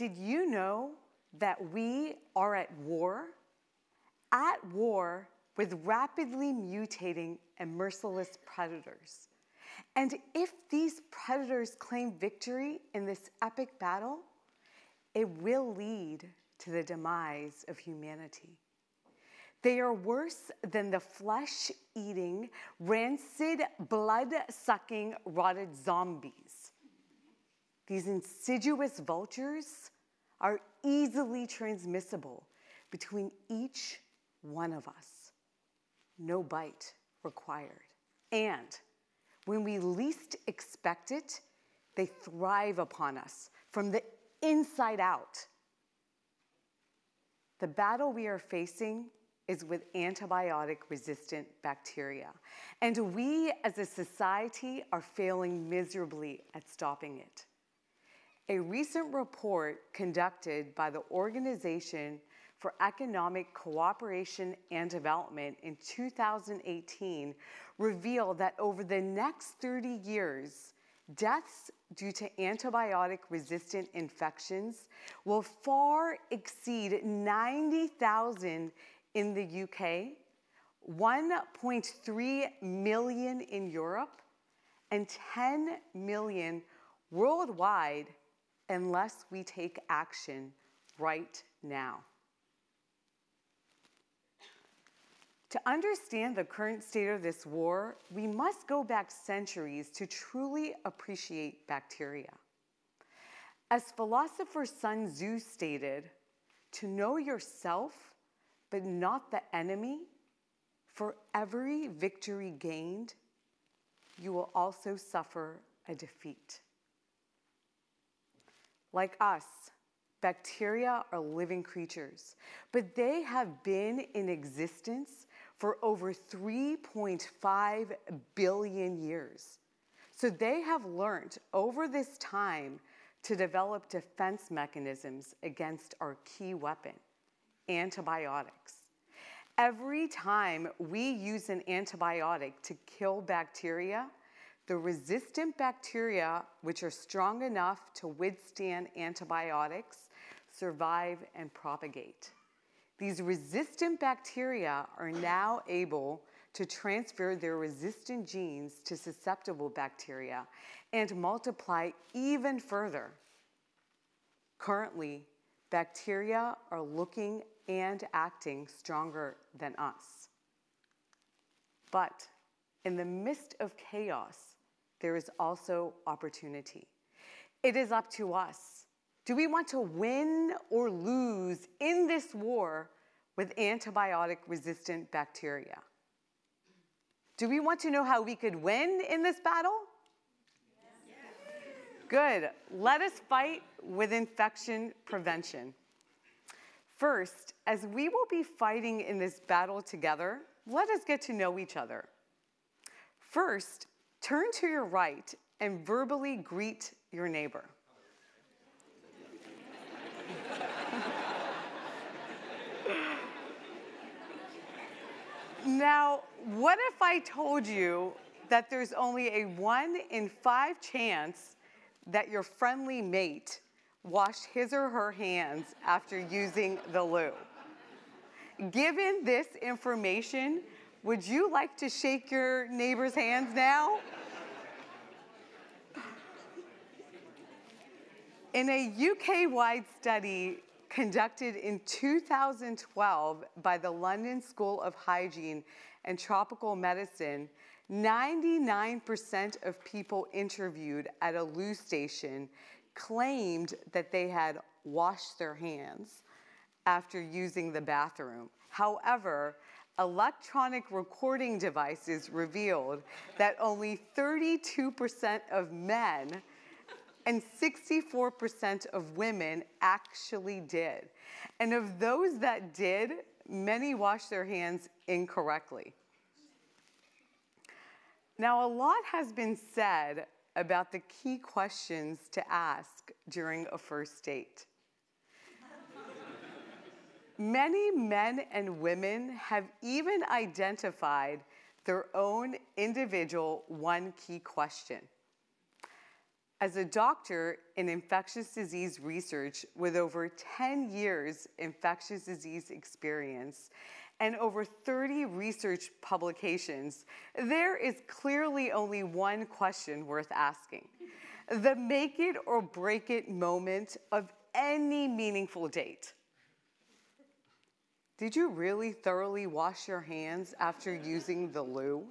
Did you know that we are at war? At war with rapidly mutating and merciless predators. And if these predators claim victory in this epic battle, it will lead to the demise of humanity. They are worse than the flesh eating, rancid, blood sucking, rotted zombies. These insidious vultures are easily transmissible between each one of us. No bite required. And when we least expect it, they thrive upon us from the inside out. The battle we are facing is with antibiotic resistant bacteria. And we as a society are failing miserably at stopping it. A recent report conducted by the Organization for Economic Cooperation and Development in 2018 revealed that over the next 30 years, deaths due to antibiotic resistant infections will far exceed 90,000 in the UK, 1.3 million in Europe, and 10 million worldwide unless we take action right now. To understand the current state of this war, we must go back centuries to truly appreciate bacteria. As philosopher Sun Tzu stated, to know yourself, but not the enemy, for every victory gained, you will also suffer a defeat. Like us, bacteria are living creatures, but they have been in existence for over 3.5 billion years. So they have learned over this time to develop defense mechanisms against our key weapon, antibiotics. Every time we use an antibiotic to kill bacteria, the resistant bacteria, which are strong enough to withstand antibiotics, survive and propagate. These resistant bacteria are now able to transfer their resistant genes to susceptible bacteria and multiply even further. Currently, bacteria are looking and acting stronger than us. But in the midst of chaos, there is also opportunity. It is up to us do we want to win or lose in this war with antibiotic resistant bacteria? Do we want to know how we could win in this battle? Yes. Good. Let us fight with infection prevention. First, as we will be fighting in this battle together, let us get to know each other. First, turn to your right and verbally greet your neighbor. Now, what if I told you that there's only a one in five chance that your friendly mate washed his or her hands after using the loo? Given this information, would you like to shake your neighbor's hands now? In a UK wide study, conducted in 2012 by the London School of Hygiene and Tropical Medicine, 99% of people interviewed at a loo station claimed that they had washed their hands after using the bathroom. However, electronic recording devices revealed that only 32% of men and 64% of women actually did. And of those that did, many washed their hands incorrectly. Now, a lot has been said about the key questions to ask during a first date. Many men and women have even identified their own individual one key question. As a doctor in infectious disease research with over 10 years infectious disease experience and over 30 research publications, there is clearly only one question worth asking. The make it or break it moment of any meaningful date. Did you really thoroughly wash your hands after using the loo?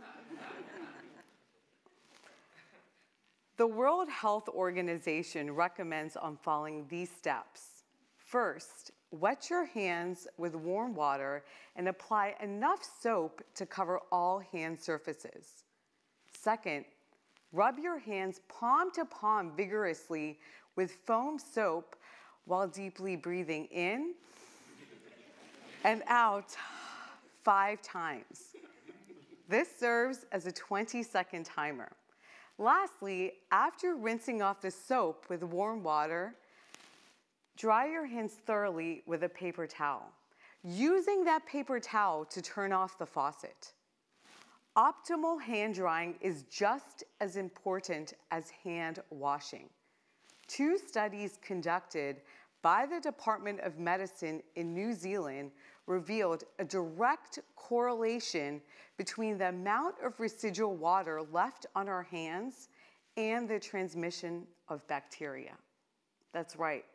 The World Health Organization recommends on following these steps. First, wet your hands with warm water and apply enough soap to cover all hand surfaces. Second, rub your hands palm to palm vigorously with foam soap while deeply breathing in and out five times. This serves as a 20 second timer. Lastly, after rinsing off the soap with warm water, dry your hands thoroughly with a paper towel, using that paper towel to turn off the faucet. Optimal hand drying is just as important as hand washing. Two studies conducted by the Department of Medicine in New Zealand revealed a direct correlation between the amount of residual water left on our hands and the transmission of bacteria. That's right,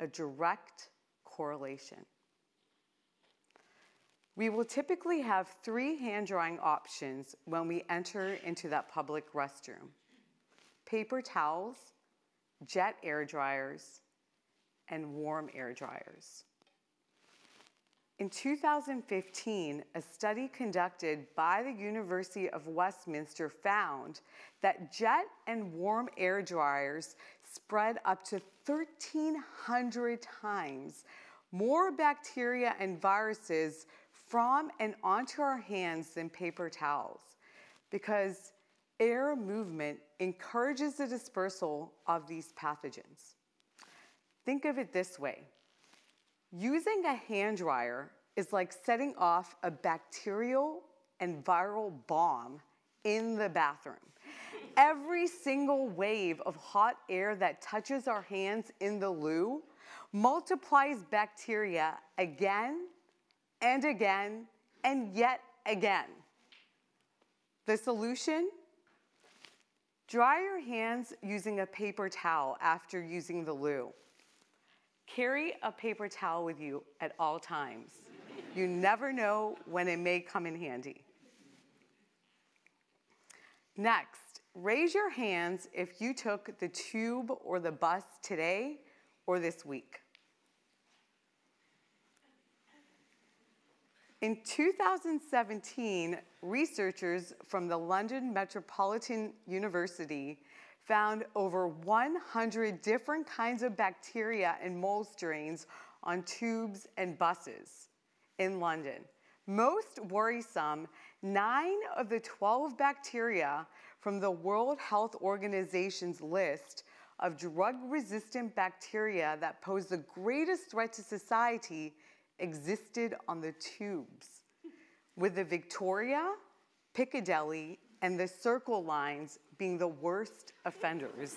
a direct correlation. We will typically have three hand drying options when we enter into that public restroom paper towels, jet air dryers, and warm air dryers. In 2015, a study conducted by the University of Westminster found that jet and warm air dryers spread up to 1,300 times more bacteria and viruses from and onto our hands than paper towels because air movement encourages the dispersal of these pathogens. Think of it this way Using a hand dryer is like setting off a bacterial and viral bomb in the bathroom. Every single wave of hot air that touches our hands in the loo multiplies bacteria again and again and yet again. The solution? Dry your hands using a paper towel after using the loo. Carry a paper towel with you at all times. You never know when it may come in handy. Next, raise your hands if you took the tube or the bus today or this week. In 2017, researchers from the London Metropolitan University found over 100 different kinds of bacteria and mold strains on tubes and buses in London. Most worrisome, nine of the 12 bacteria from the World Health Organization's list of drug resistant bacteria that pose the greatest threat to society existed on the tubes, with the Victoria, Piccadilly, and the Circle lines being the worst offenders.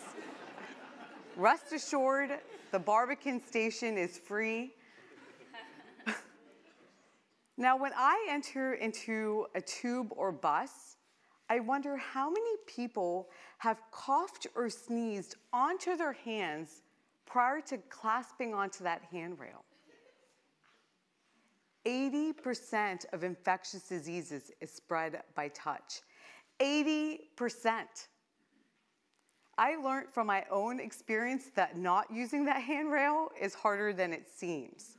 Rest assured, the Barbican station is free. now, when I enter into a tube or bus, I wonder how many people have coughed or sneezed onto their hands prior to clasping onto that handrail. 80% of infectious diseases is spread by touch. 80%. I learned from my own experience that not using that handrail is harder than it seems.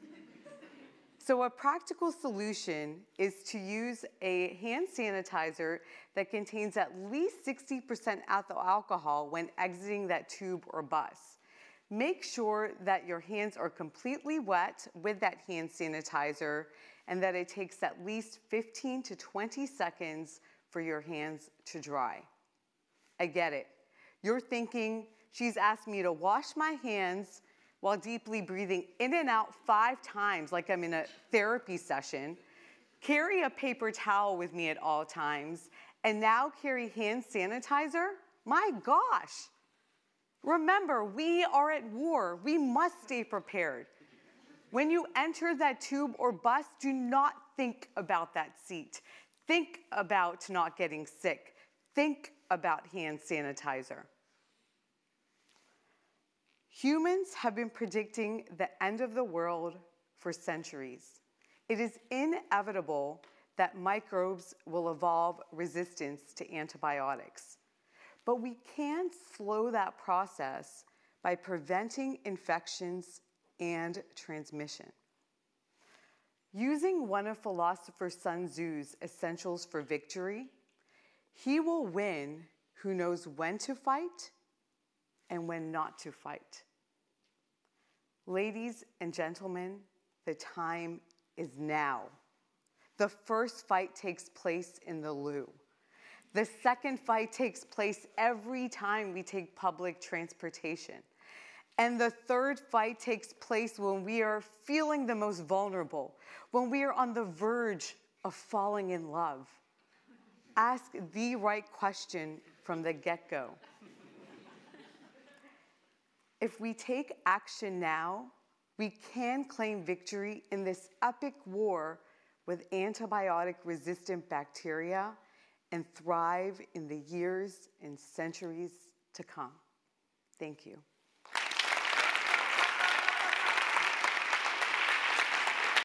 so, a practical solution is to use a hand sanitizer that contains at least 60% ethyl alcohol when exiting that tube or bus. Make sure that your hands are completely wet with that hand sanitizer and that it takes at least 15 to 20 seconds for your hands to dry. I get it. You're thinking, she's asked me to wash my hands while deeply breathing in and out five times, like I'm in a therapy session, carry a paper towel with me at all times, and now carry hand sanitizer? My gosh. Remember, we are at war. We must stay prepared. When you enter that tube or bus, do not think about that seat. Think about not getting sick. Think about hand sanitizer. Humans have been predicting the end of the world for centuries. It is inevitable that microbes will evolve resistance to antibiotics. But we can slow that process by preventing infections and transmission. Using one of philosopher Sun Tzu's essentials for victory, he will win who knows when to fight and when not to fight. Ladies and gentlemen, the time is now. The first fight takes place in the loo. The second fight takes place every time we take public transportation. And the third fight takes place when we are feeling the most vulnerable, when we are on the verge of falling in love. Ask the right question from the get go. if we take action now, we can claim victory in this epic war with antibiotic resistant bacteria and thrive in the years and centuries to come. Thank you.